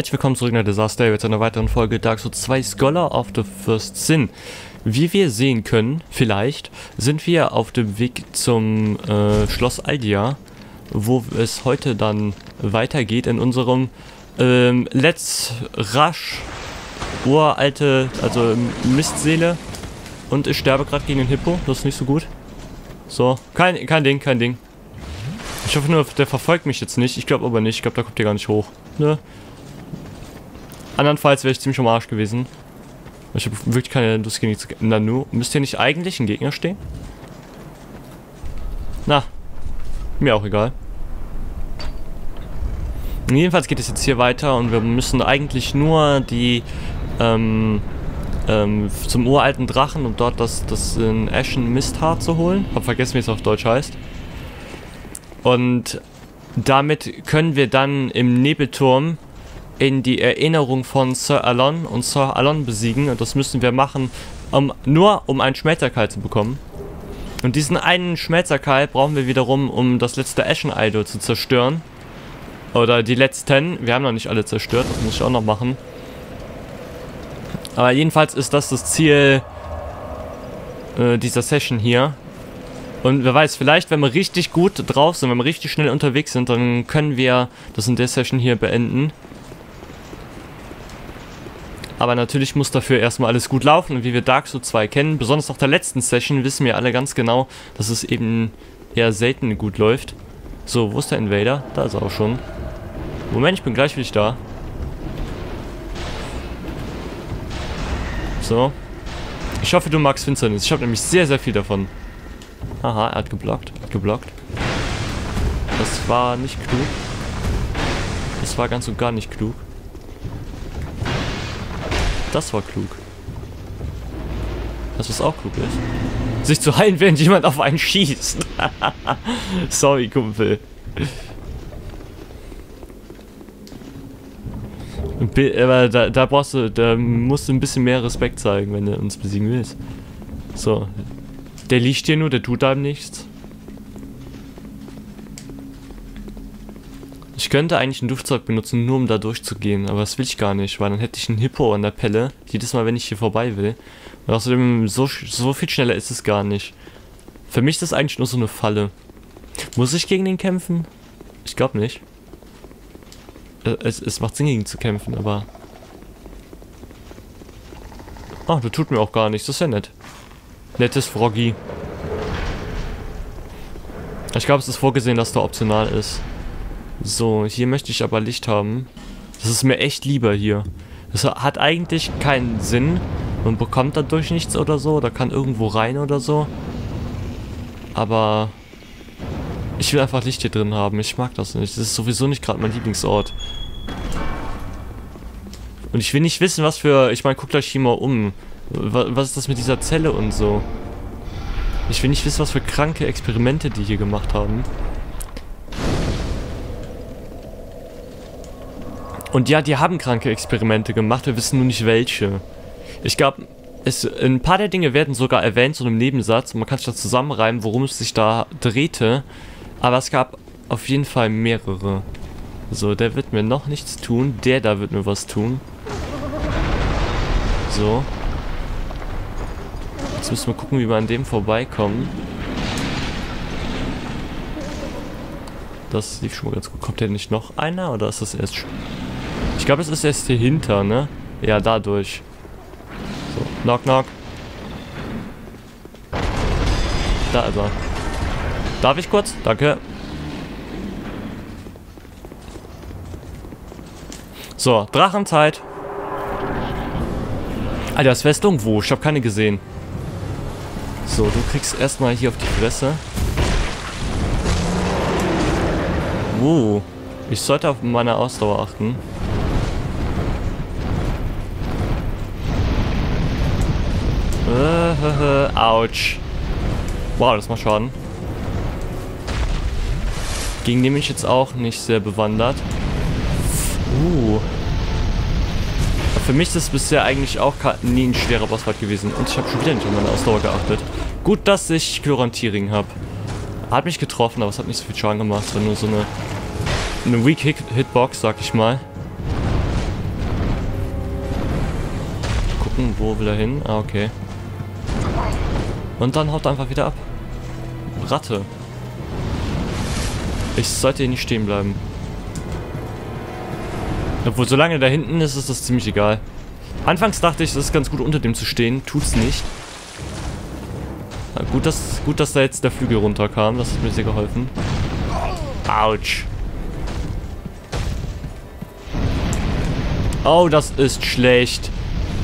Herzlich willkommen zurück nach Disaster Area zu einer weiteren Folge Dark Souls 2 Scholar of the First Sin. Wie wir sehen können, vielleicht, sind wir auf dem Weg zum äh, Schloss Aldia, wo es heute dann weitergeht in unserem ähm, Let's Rush uralte, also Mistseele. Und ich sterbe gerade gegen den Hippo, das ist nicht so gut. So, kein, kein Ding, kein Ding. Ich hoffe nur, der verfolgt mich jetzt nicht. Ich glaube aber nicht. Ich glaube, da kommt der gar nicht hoch. Ne? Andernfalls wäre ich ziemlich am Arsch gewesen. Ich habe wirklich keine Lust gegen Nanu. Müsste hier nicht eigentlich ein Gegner stehen? Na. Mir auch egal. Jedenfalls geht es jetzt hier weiter und wir müssen eigentlich nur die ähm, ähm, zum uralten Drachen, um dort das, das in Ashen Misthaar zu holen. Hab vergessen, wie es auf Deutsch heißt. Und damit können wir dann im Nebelturm in die Erinnerung von Sir Alon und Sir Alon besiegen. Und das müssen wir machen, um, nur um einen Schmelzerkeil zu bekommen. Und diesen einen Schmelzerkeil brauchen wir wiederum, um das letzte Ashen Idol zu zerstören. Oder die letzten. Wir haben noch nicht alle zerstört, das muss ich auch noch machen. Aber jedenfalls ist das das Ziel äh, dieser Session hier. Und wer weiß, vielleicht, wenn wir richtig gut drauf sind, wenn wir richtig schnell unterwegs sind, dann können wir das in der Session hier beenden. Aber natürlich muss dafür erstmal alles gut laufen und wie wir Dark Souls 2 kennen, besonders nach der letzten Session, wissen wir alle ganz genau, dass es eben eher selten gut läuft. So, wo ist der Invader? Da ist er auch schon. Moment, ich bin gleich wieder da. So. Ich hoffe, du magst Finsternis. Ich habe nämlich sehr, sehr viel davon. Aha, er hat geblockt. Hat geblockt. Das war nicht klug. Das war ganz und gar nicht klug. Das war klug. Das, was auch klug ist. Sich zu heilen, während jemand auf einen schießt. Sorry, Kumpel. Aber da, da brauchst du, da musst du ein bisschen mehr Respekt zeigen, wenn du uns besiegen willst. So. Der liegt hier nur, der tut einem nichts. Ich könnte eigentlich ein Duftzeug benutzen, nur um da durchzugehen, aber das will ich gar nicht, weil dann hätte ich einen Hippo an der Pelle, jedes Mal, wenn ich hier vorbei will. Und außerdem, so, so viel schneller ist es gar nicht. Für mich ist das eigentlich nur so eine Falle. Muss ich gegen den kämpfen? Ich glaube nicht. Äh, es, es macht Sinn, gegen zu kämpfen, aber... Ah, das tut mir auch gar nichts, das ist ja nett. Nettes Froggy. Ich glaube, es ist vorgesehen, dass da optional ist. So, hier möchte ich aber Licht haben. Das ist mir echt lieber hier. Das hat eigentlich keinen Sinn. Man bekommt dadurch nichts oder so. Oder kann irgendwo rein oder so. Aber ich will einfach Licht hier drin haben. Ich mag das nicht. Das ist sowieso nicht gerade mein Lieblingsort. Und ich will nicht wissen, was für... Ich meine, guckt euch hier mal um. Was ist das mit dieser Zelle und so? Ich will nicht wissen, was für kranke Experimente die hier gemacht haben. Und ja, die haben kranke Experimente gemacht, wir wissen nur nicht welche. Ich glaube, ein paar der Dinge werden sogar erwähnt, so einem Nebensatz. Man kann sich da zusammenreimen, worum es sich da drehte. Aber es gab auf jeden Fall mehrere. So, der wird mir noch nichts tun. Der da wird mir was tun. So. Jetzt müssen wir gucken, wie wir an dem vorbeikommen. Das lief schon mal ganz gut. Kommt denn nicht noch einer oder ist das erst... Ich glaube, es ist erst hier hinter, ne? Ja, dadurch. So, knock, knock. Da ist er. Darf ich kurz? Danke. So, Drachenzeit. Alter, das wäre irgendwo. Ich habe keine gesehen. So, du kriegst erstmal hier auf die Fresse. Uh, ich sollte auf meine Ausdauer achten. Autsch. Wow, das macht Schaden. Gegen den bin ich jetzt auch nicht sehr bewandert. Uh. Für mich ist es bisher eigentlich auch nie ein schwerer Bossfight gewesen. Und ich habe schon wieder nicht auf meine Ausdauer geachtet. Gut, dass ich Chlorantiering habe. Hat mich getroffen, aber es hat nicht so viel Schaden gemacht. Es war nur so eine, eine Weak Hitbox, sag ich mal. Und wo will er hin? Ah, okay. Und dann haut er einfach wieder ab. Ratte. Ich sollte hier nicht stehen bleiben. Obwohl, solange da hinten ist, ist das ziemlich egal. Anfangs dachte ich, es ist ganz gut unter dem zu stehen. Tut's nicht. Gut, dass, gut, dass da jetzt der Flügel runterkam. Das hat mir sehr geholfen. Autsch. Oh, das ist schlecht.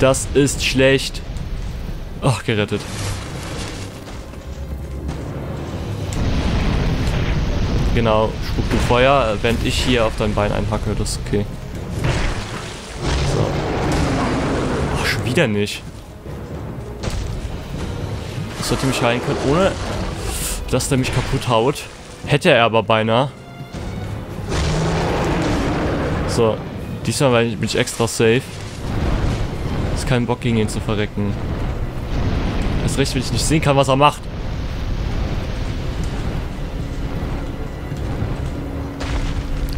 Das ist schlecht. Ach, gerettet. Genau, spuck du Feuer, während ich hier auf dein Bein einhacke. Das ist okay. So. Ach, schon wieder nicht. Das sollte mich heilen können, ohne dass der mich kaputt haut. Hätte er aber beinahe. So. Diesmal bin ich extra safe. Ist kein Bock gegen ihn zu verrecken. Erst recht, wenn ich nicht sehen kann, was er macht.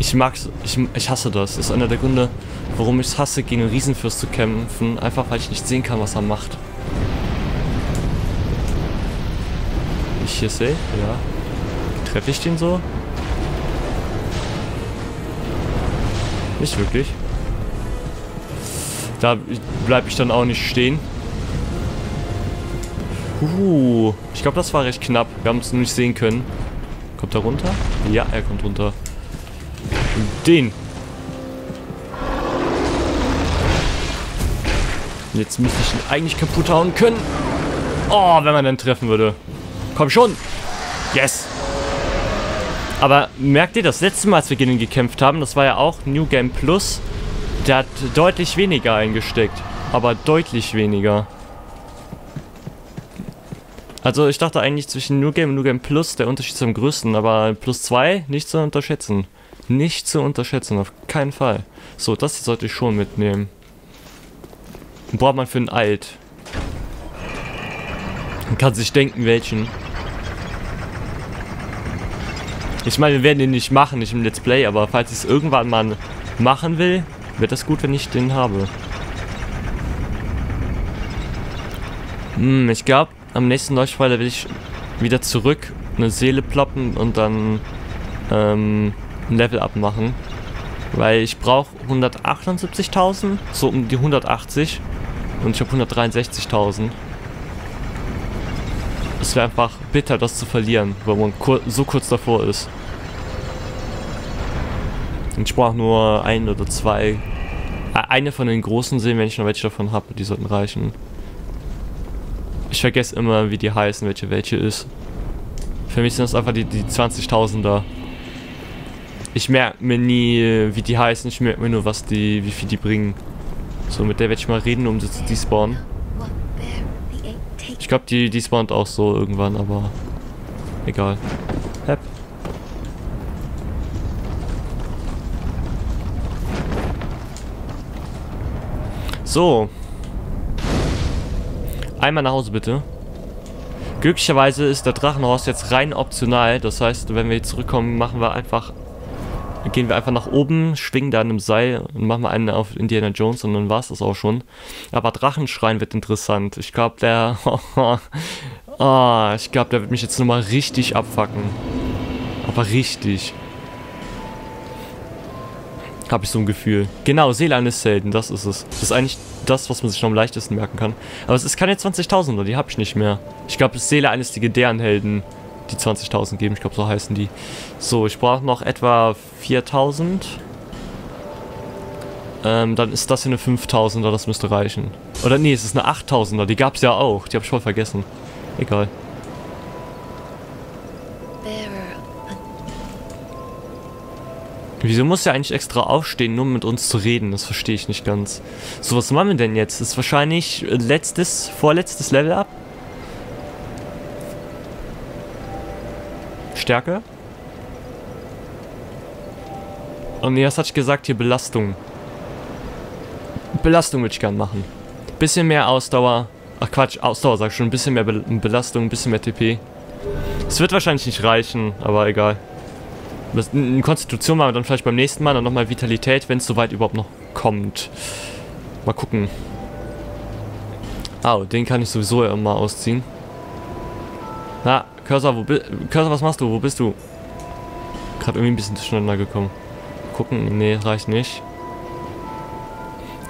Ich mag's, ich, ich hasse das. Das ist einer der Gründe, warum ich es hasse, gegen einen Riesenfürst zu kämpfen. Einfach, weil ich nicht sehen kann, was er macht. Ich hier sehe? Ja. Treffe ich den so? Nicht wirklich. Da bleibe ich dann auch nicht stehen. Uh, ich glaube, das war recht knapp. Wir haben es nur nicht sehen können. Kommt er runter? Ja, er kommt runter. Den. Jetzt müsste ich ihn eigentlich kaputt hauen können. Oh, wenn man den treffen würde. Komm schon. Yes. Aber merkt ihr, das letzte Mal, als wir gegen ihn gekämpft haben, das war ja auch New Game Plus. Der hat deutlich weniger eingesteckt. Aber deutlich weniger. Also ich dachte eigentlich zwischen New Game und New Game Plus der Unterschied am größten, aber Plus 2 nicht zu unterschätzen. Nicht zu unterschätzen, auf keinen Fall. So, das sollte ich schon mitnehmen. Braucht man für einen Alt. Man kann sich denken, welchen. Ich meine, wir werden den nicht machen, nicht im Let's Play, aber falls ich es irgendwann mal machen will, wird das gut, wenn ich den habe. Hm, ich glaube, am nächsten Leuchtpfeiler will ich wieder zurück, eine Seele ploppen und dann ähm, ein Level abmachen. Weil ich brauche 178.000, so um die 180 und ich habe 163.000. Es wäre einfach bitter, das zu verlieren, weil man kur so kurz davor ist. Und ich brauche nur ein oder zwei. Äh, eine von den großen sehen, wenn ich noch welche davon habe. Die sollten reichen. Ich vergesse immer, wie die heißen, welche welche ist. Für mich sind das einfach die, die 20.000er. Ich merke mir nie, wie die heißen. Ich merke mir nur, was die, wie viel die bringen. So, mit der werde ich mal reden, um sie zu despawnen. Ich glaube, die, die spawnt auch so irgendwann, aber egal. Hep. So. Einmal nach Hause bitte. Glücklicherweise ist der Drachenhorst jetzt rein optional. Das heißt, wenn wir zurückkommen, machen wir einfach dann gehen wir einfach nach oben, schwingen da an einem Seil und machen wir einen auf Indiana Jones und dann war es das auch schon. Aber Drachenschrein wird interessant. Ich glaube, der... oh, ich glaube, der wird mich jetzt nochmal richtig abfacken. Aber richtig. Habe ich so ein Gefühl. Genau, Seele eines Selten, das ist es. Das ist eigentlich das, was man sich noch am leichtesten merken kann. Aber es ist keine 20.000er, die habe ich nicht mehr. Ich glaube, es ist Seele eines Legendären-Helden die 20.000 geben. Ich glaube, so heißen die. So, ich brauche noch etwa 4.000. Ähm, dann ist das hier eine 5.000er, das müsste reichen. Oder nee, es ist eine 8.000er, die gab es ja auch. Die habe ich voll vergessen. Egal. Wieso muss er eigentlich extra aufstehen, nur mit uns zu reden? Das verstehe ich nicht ganz. So, was machen wir denn jetzt? Ist wahrscheinlich letztes, vorletztes Level up. Stärke. Und nee, was hatte ich gesagt? Hier Belastung. Belastung würde ich gern machen. Bisschen mehr Ausdauer. Ach Quatsch, Ausdauer sag ich schon. Ein bisschen mehr Be Belastung, ein bisschen mehr TP. Es wird wahrscheinlich nicht reichen, aber egal. Eine Konstitution machen wir dann vielleicht beim nächsten Mal. Dann nochmal Vitalität, wenn es soweit überhaupt noch kommt. Mal gucken. Au, den kann ich sowieso immer ausziehen. Na, Cursor, wo Cursor, was machst du? Wo bist du? Gerade irgendwie ein bisschen durcheinander gekommen. Gucken, nee, reicht nicht.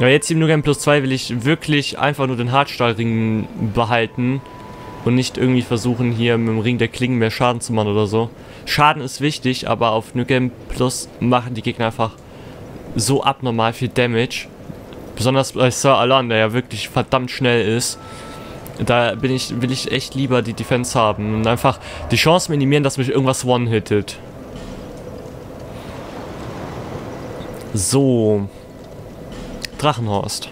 Ja, jetzt im Nugan Plus 2 will ich wirklich einfach nur den Hartstahlring behalten und nicht irgendwie versuchen, hier mit dem Ring der Klingen mehr Schaden zu machen oder so. Schaden ist wichtig, aber auf New Game Plus machen die Gegner einfach so abnormal viel Damage. Besonders bei Sir Alan, der ja wirklich verdammt schnell ist. Da bin ich, will ich echt lieber die Defense haben und einfach die Chance minimieren, dass mich irgendwas one-hittet. So. Drachenhorst.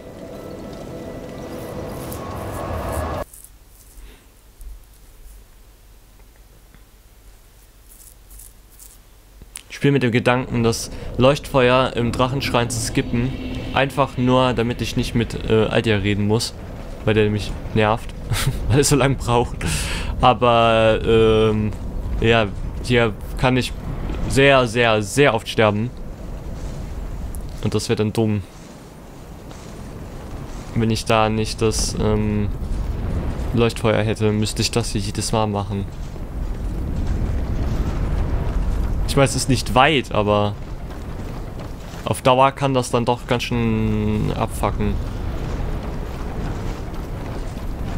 Ich spiele mit dem Gedanken, das Leuchtfeuer im Drachenschrein zu skippen. Einfach nur, damit ich nicht mit äh, Aldia reden muss. Weil der mich nervt. weil er so lange braucht. Aber, ähm, ja, hier kann ich sehr, sehr, sehr oft sterben. Und das wäre dann dumm. Wenn ich da nicht das ähm, Leuchtfeuer hätte, müsste ich das hier jedes Mal machen. Ich weiß, es ist nicht weit, aber auf Dauer kann das dann doch ganz schön abfacken.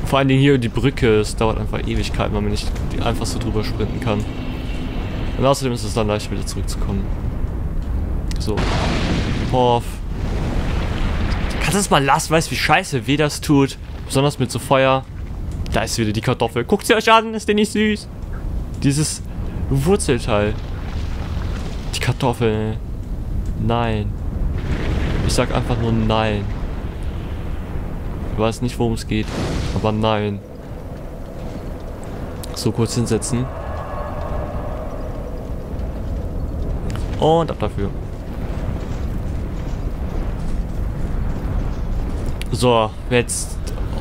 Vor allen Dingen hier die Brücke, es dauert einfach Ewigkeiten, weil man nicht einfach so drüber sprinten kann. Und außerdem ist es dann leicht wieder zurückzukommen. So. Porf. Kannst du das mal lassen, weißt wie scheiße weh das tut? Besonders mit so Feuer. Da ist wieder die Kartoffel. Guckt sie euch an, ist der nicht süß? Dieses Wurzelteil. Die Kartoffel. Nein. Ich sag einfach nur nein. Ich weiß nicht, worum es geht. Aber nein. So kurz hinsetzen. Und ab dafür. So, jetzt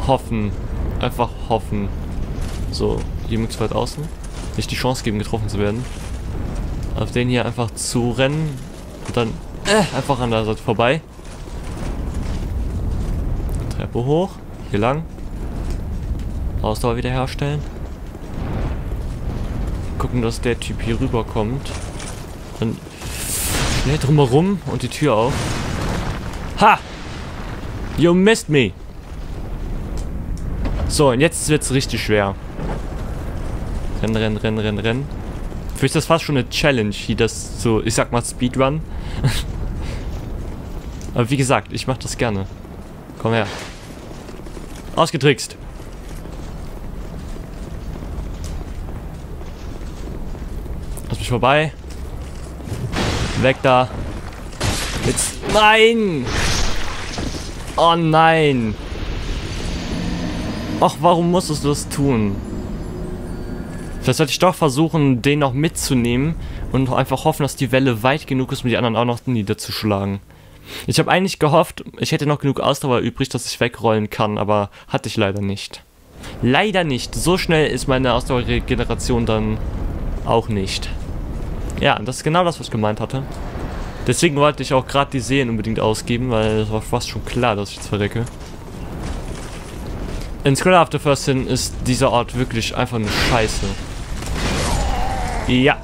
hoffen. Einfach hoffen. So, hier möglichst weit außen. Nicht die Chance geben, getroffen zu werden. Auf den hier einfach zu rennen. Und dann äh, einfach an der Seite vorbei. Treppe hoch. Hier lang. Ausdauer wiederherstellen. Gucken, dass der Typ hier rüberkommt. Dann schnell drumherum und die Tür auf. Ha! You missed me. So, und jetzt wird's richtig schwer. Rennen, rennen, rennen, rennen, rennen. Für mich ist das fast schon eine Challenge, hier das so, ich sag mal Speedrun. Aber wie gesagt, ich mach das gerne. Komm her. Ausgetrickst. Mich vorbei. Weg da. Jetzt. Nein! Oh nein. Ach, warum musstest du das tun? Vielleicht sollte ich doch versuchen, den noch mitzunehmen und einfach hoffen, dass die Welle weit genug ist, um die anderen auch noch niederzuschlagen. Ich habe eigentlich gehofft, ich hätte noch genug Ausdauer übrig, dass ich wegrollen kann, aber hatte ich leider nicht. Leider nicht. So schnell ist meine Ausdauerregeneration dann auch nicht. Ja, das ist genau das, was ich gemeint hatte. Deswegen wollte ich auch gerade die Seelen unbedingt ausgeben, weil es war fast schon klar, dass ich jetzt verrecke. In Skrilla After First Sin ist dieser Ort wirklich einfach eine Scheiße. Ja.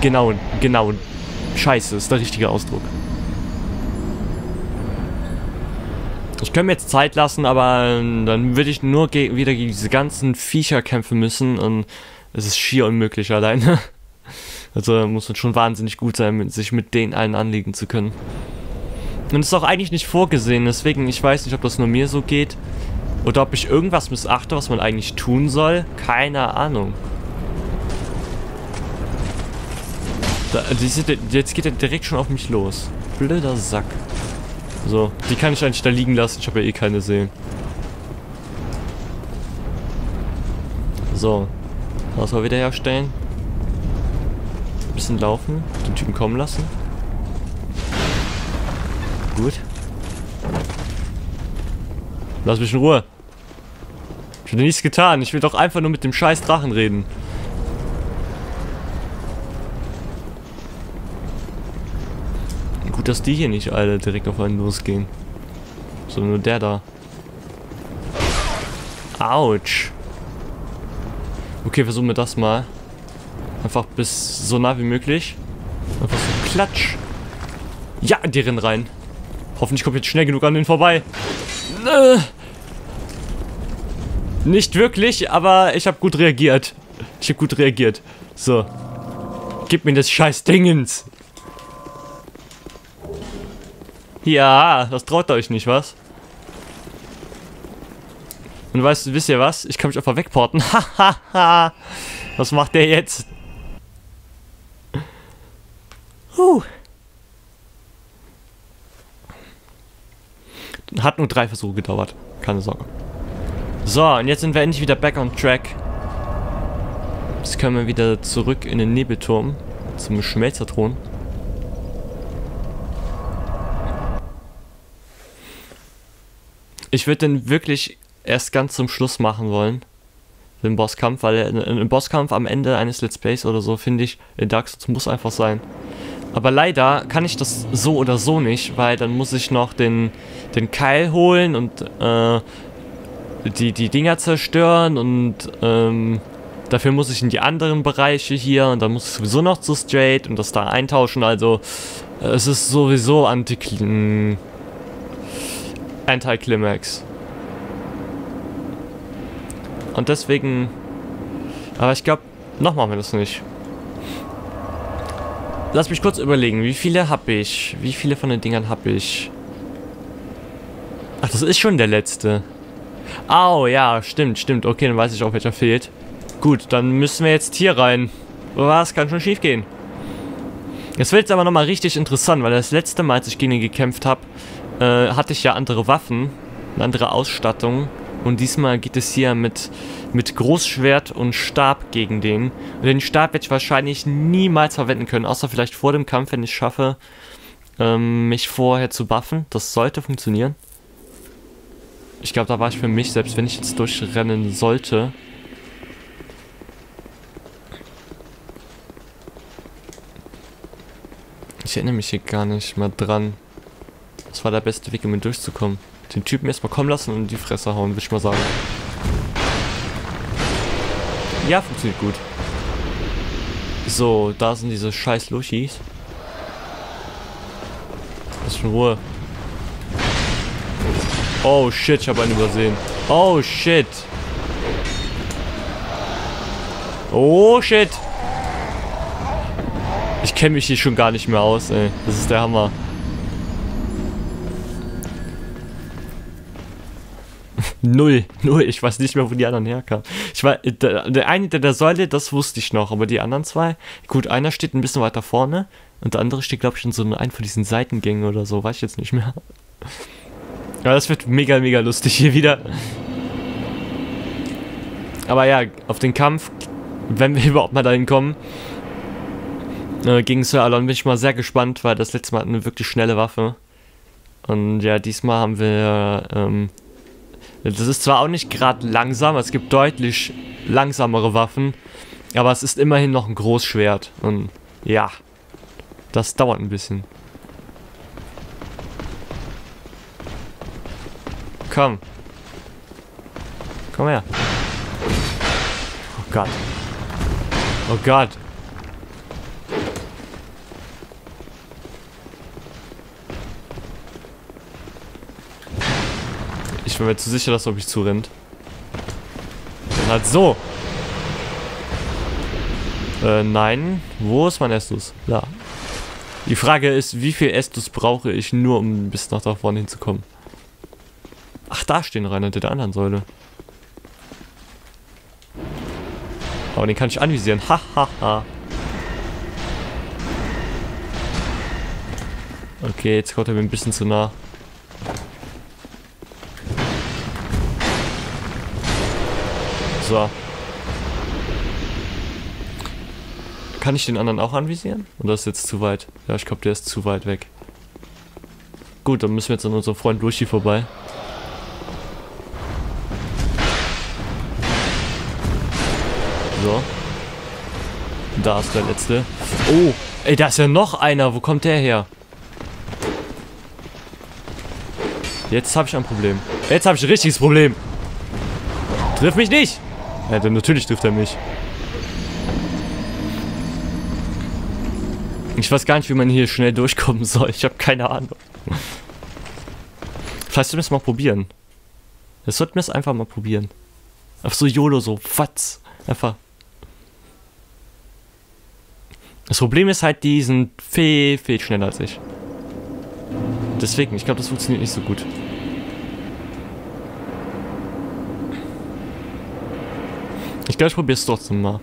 Genau, genau. Scheiße ist der richtige Ausdruck. Ich könnte mir jetzt Zeit lassen, aber dann würde ich nur ge wieder gegen diese ganzen Viecher kämpfen müssen und es ist schier unmöglich alleine. Also muss man schon wahnsinnig gut sein, sich mit denen allen anlegen zu können. Und das ist auch eigentlich nicht vorgesehen, deswegen, ich weiß nicht, ob das nur mir so geht. Oder ob ich irgendwas missachte, was man eigentlich tun soll. Keine Ahnung. Da, jetzt geht er direkt schon auf mich los. Blöder Sack. So, die kann ich eigentlich da liegen lassen. Ich habe ja eh keine Seelen. So. Auswahl wiederherstellen bisschen laufen, den Typen kommen lassen. Gut. Lass mich in Ruhe. Ich habe nichts getan. Ich will doch einfach nur mit dem scheiß Drachen reden. Gut, dass die hier nicht alle direkt auf einen losgehen. Sondern nur der da. Autsch. Okay, versuchen wir das mal. Einfach bis so nah wie möglich. Einfach so klatsch. Ja, die rennen rein. Hoffentlich kommt jetzt schnell genug an den vorbei. Äh. Nicht wirklich, aber ich habe gut reagiert. Ich habe gut reagiert. So. Gib mir das scheiß Dingens. Ja, das traut euch nicht, was? Und weißt wisst ihr was? Ich kann mich einfach wegporten. Hahaha. was macht der jetzt? Huh. Hat nur drei Versuche gedauert. Keine Sorge. So, und jetzt sind wir endlich wieder back on track. Jetzt können wir wieder zurück in den Nebelturm zum Schmelzerthron. Ich würde den wirklich erst ganz zum Schluss machen wollen. Den Bosskampf, weil ein Bosskampf am Ende eines Let's Plays oder so, finde ich, in Dark Souls muss einfach sein. Aber leider kann ich das so oder so nicht, weil dann muss ich noch den, den Keil holen und äh, die, die Dinger zerstören und ähm, dafür muss ich in die anderen Bereiche hier und dann muss ich sowieso noch zu Straight und das da eintauschen. Also äh, es ist sowieso Anti Anti-Climax. Und deswegen... Aber ich glaube, noch machen wir das nicht. Lass mich kurz überlegen, wie viele habe ich? Wie viele von den Dingern habe ich? Ach, das ist schon der letzte. Oh, ja, stimmt, stimmt. Okay, dann weiß ich auch, welcher fehlt. Gut, dann müssen wir jetzt hier rein. Was kann schon schief gehen? Jetzt wird es aber nochmal richtig interessant, weil das letzte Mal, als ich gegen ihn gekämpft habe, äh, hatte ich ja andere Waffen, eine andere Ausstattung. Und diesmal geht es hier mit, mit Großschwert und Stab gegen den. Und den Stab werde ich wahrscheinlich niemals verwenden können, außer vielleicht vor dem Kampf, wenn ich es schaffe, ähm, mich vorher zu buffen. Das sollte funktionieren. Ich glaube, da war ich für mich, selbst wenn ich jetzt durchrennen sollte. Ich erinnere mich hier gar nicht mal dran. Das war der beste Weg, um hier durchzukommen. Den Typen erstmal kommen lassen und in die Fresse hauen, würde ich mal sagen. Ja, funktioniert gut. So, da sind diese scheiß Luchis. Lass in Ruhe. Oh shit, ich habe einen übersehen. Oh shit. Oh shit. Ich kenne mich hier schon gar nicht mehr aus, ey. Das ist der Hammer. Null, null. Ich weiß nicht mehr, wo die anderen herkamen. Ich war, der, der eine der, der Säule, das wusste ich noch, aber die anderen zwei, gut, einer steht ein bisschen weiter vorne und der andere steht, glaube ich, in so einem von diesen Seitengängen oder so, weiß ich jetzt nicht mehr. Ja, das wird mega, mega lustig hier wieder. Aber ja, auf den Kampf, wenn wir überhaupt mal dahin kommen, äh, gegen Sir Alon bin ich mal sehr gespannt, weil das letzte Mal eine wirklich schnelle Waffe. Und ja, diesmal haben wir ähm, das ist zwar auch nicht gerade langsam, es gibt deutlich langsamere Waffen, aber es ist immerhin noch ein Großschwert. Und ja, das dauert ein bisschen. Komm. Komm her. Oh Gott. Oh Gott. Bin mir zu sicher, dass er mich zurennt. Dann halt so. Äh, nein. Wo ist mein Estus? Da. Die Frage ist, wie viel Estus brauche ich nur, um bis nach da vorne hinzukommen? Ach, da stehen Reine der anderen Säule. Aber den kann ich anvisieren. Hahaha. Ha, ha. Okay, jetzt kommt er mir ein bisschen zu nah. So. Kann ich den anderen auch anvisieren? Oder ist jetzt zu weit? Ja, ich glaube, der ist zu weit weg. Gut, dann müssen wir jetzt an unserem Freund Lushi vorbei. So. Da ist der letzte. Oh, ey, da ist ja noch einer. Wo kommt der her? Jetzt habe ich ein Problem. Jetzt habe ich ein richtiges Problem. Triff mich nicht! Ja, dann natürlich trifft er mich. Ich weiß gar nicht, wie man hier schnell durchkommen soll. Ich habe keine Ahnung. Vielleicht sollten wir es mal probieren. Das sollten wir es einfach mal probieren. Auf so YOLO, so, fatz. Einfach. Das Problem ist halt, die sind viel, viel schneller als ich. Deswegen, ich glaube, das funktioniert nicht so gut. Ich glaube, ich probiere es trotzdem mal.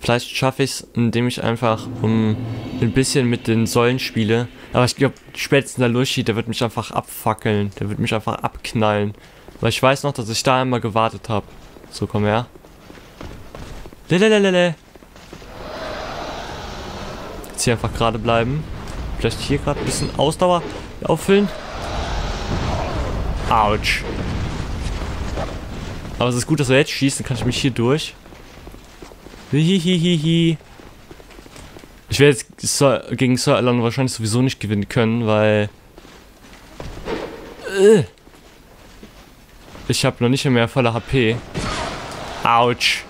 Vielleicht schaffe ich es, indem ich einfach um, ein bisschen mit den Säulen spiele. Aber ich glaube, spätestens der Lushi, der wird mich einfach abfackeln. Der wird mich einfach abknallen. Weil ich weiß noch, dass ich da einmal gewartet habe. So, komm her. Lelelelele. Jetzt hier einfach gerade bleiben. Vielleicht hier gerade ein bisschen Ausdauer auffüllen. Autsch. Aber es ist gut, dass er jetzt schießt, dann kann ich mich hier durch. Hihihihi. Ich werde jetzt Sir, gegen Sir Alan wahrscheinlich sowieso nicht gewinnen können, weil... Äh, ich habe noch nicht mehr volle HP. Autsch.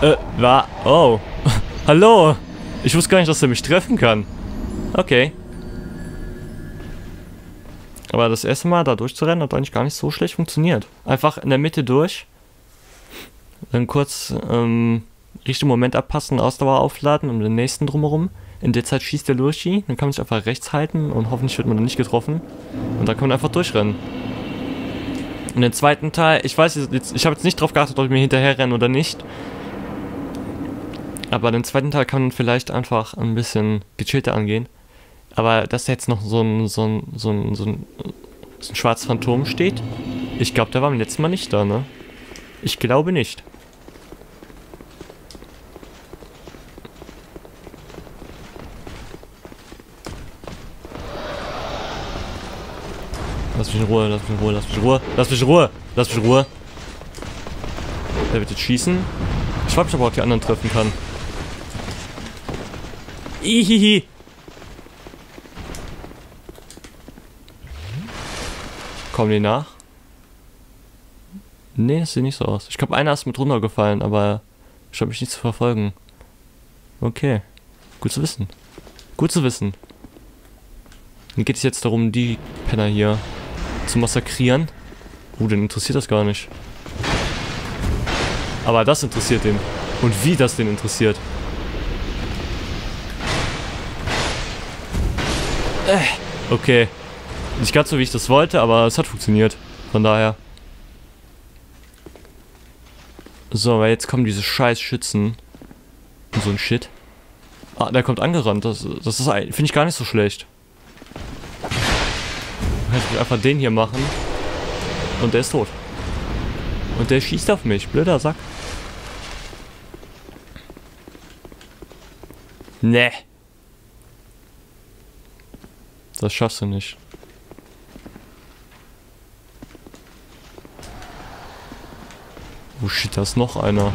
Äh, war... Oh. Hallo. Ich wusste gar nicht, dass er mich treffen kann. Okay. Aber das erste Mal da durchzurennen hat eigentlich gar nicht so schlecht funktioniert. Einfach in der Mitte durch. Dann kurz ähm, richtigen Moment abpassen, Ausdauer aufladen und den nächsten drumherum. In der Zeit schießt der Lurchi, dann kann man sich einfach rechts halten und hoffentlich wird man dann nicht getroffen. Und dann kann man einfach durchrennen. Und den zweiten Teil, ich weiß jetzt, ich habe jetzt nicht drauf geachtet, ob ich mir hinterher renne oder nicht. Aber den zweiten Teil kann man vielleicht einfach ein bisschen gechillter angehen. Aber dass jetzt noch so ein, so ein, so ein, so ein, so ein schwarzes Phantom steht, ich glaube, der war beim letzten Mal nicht da, ne? Ich glaube nicht. Lass mich in Ruhe, lass mich in Ruhe, lass mich in Ruhe, lass mich in Ruhe, lass mich in Ruhe. Der wird jetzt schießen. Ich frage mich, ob er auch die anderen treffen kann. Ihihi. Kommen die nach? Nee, das sieht nicht so aus. Ich glaube, einer ist mit runtergefallen, aber ich habe mich nicht zu verfolgen. Okay. Gut zu wissen. Gut zu wissen. Dann geht es jetzt darum, die Penner hier zu massakrieren. Uh, den interessiert das gar nicht. Aber das interessiert den. Und wie das den interessiert. Äh, okay. Nicht ganz so, wie ich das wollte, aber es hat funktioniert. Von daher. So, aber jetzt kommen diese scheiß Schützen. Und so ein Shit. Ah, der kommt angerannt. Das, das ist finde ich gar nicht so schlecht. Kann ich einfach den hier machen. Und der ist tot. Und der schießt auf mich. Blöder Sack. Ne. Das schaffst du nicht. Oh shit, da ist noch einer.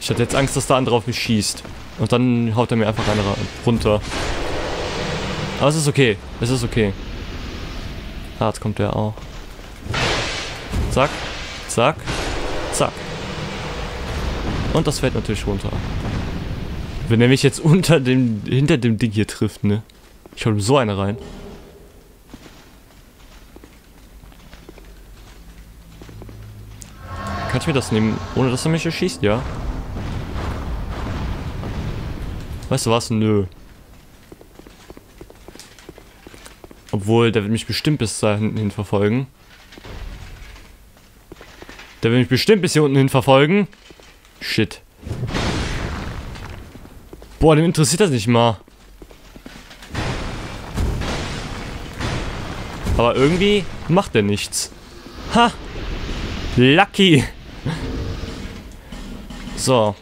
Ich hatte jetzt Angst, dass der andere auf mich schießt. Und dann haut er mir einfach eine runter. Aber es ist okay. Es ist okay. Ah, jetzt kommt der auch. Zack. Zack. Zack. Und das fällt natürlich runter. Wenn er mich jetzt unter dem, hinter dem Ding hier trifft, ne? Ich ihm so eine rein. Kann ich mir das nehmen, ohne dass er mich erschießt? Ja. Weißt du was? Nö. Obwohl, der wird mich bestimmt bis da hinten hin verfolgen. Der will mich bestimmt bis hier unten hin verfolgen. Shit. Boah, dem interessiert das nicht mal. Aber irgendwie macht er nichts. Ha! Lucky! So.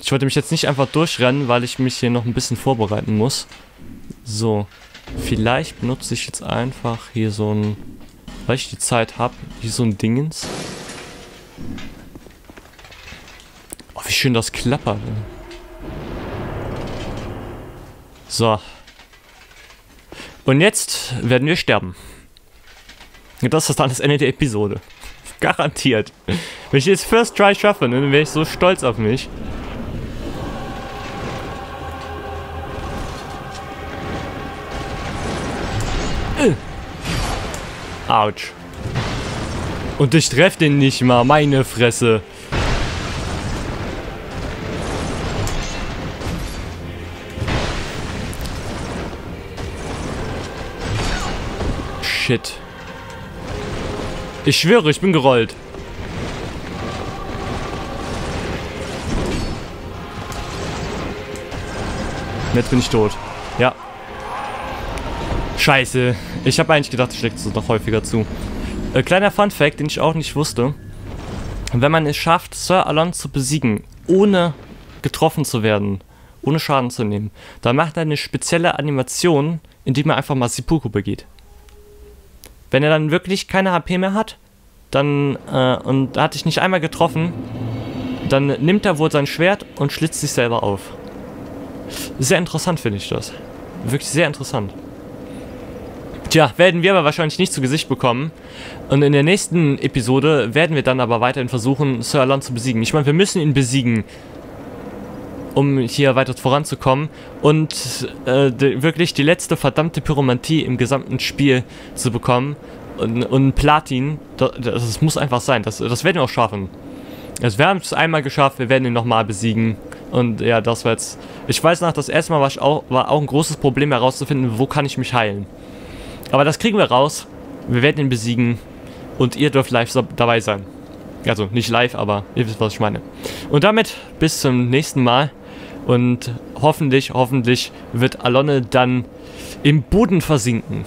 Ich wollte mich jetzt nicht einfach durchrennen, weil ich mich hier noch ein bisschen vorbereiten muss. So. Vielleicht benutze ich jetzt einfach hier so ein... Weil ich die Zeit habe, hier so ein Dingens. Oh, wie schön das klappert. So. Und jetzt werden wir sterben. Das ist dann das Ende der Episode. Garantiert. Wenn ich jetzt First Try schaffe, ne, dann wäre ich so stolz auf mich. Äh. Autsch. Und ich treffe den nicht mal, meine Fresse. Shit. Ich schwöre, ich bin gerollt. Jetzt bin ich tot. Ja. Scheiße. Ich habe eigentlich gedacht, ich schlägt es noch häufiger zu. Äh, kleiner Fun Fact, den ich auch nicht wusste. Wenn man es schafft, Sir Alon zu besiegen, ohne getroffen zu werden, ohne Schaden zu nehmen, dann macht er eine spezielle Animation, indem er einfach mal Seppuku begeht. Wenn er dann wirklich keine HP mehr hat, dann, äh, und hat dich nicht einmal getroffen, dann nimmt er wohl sein Schwert und schlitzt sich selber auf. Sehr interessant finde ich das. Wirklich sehr interessant. Tja, werden wir aber wahrscheinlich nicht zu Gesicht bekommen. Und in der nächsten Episode werden wir dann aber weiterhin versuchen, Sir Alon zu besiegen. Ich meine, wir müssen ihn besiegen, um hier weiter voranzukommen. Und äh, die, wirklich die letzte verdammte Pyromantie im gesamten Spiel zu bekommen. Und, und Platin, das, das, muss einfach sein. Das, das werden wir auch schaffen. Also wir haben es einmal geschafft, wir werden ihn nochmal besiegen. Und ja, das war jetzt... Ich weiß noch, das erste Mal war, auch, war auch ein großes Problem herauszufinden, wo kann ich mich heilen. Aber das kriegen wir raus. Wir werden ihn besiegen. Und ihr dürft live dabei sein. Also nicht live, aber ihr wisst, was ich meine. Und damit bis zum nächsten Mal. Und hoffentlich, hoffentlich wird Alonne dann im Boden versinken.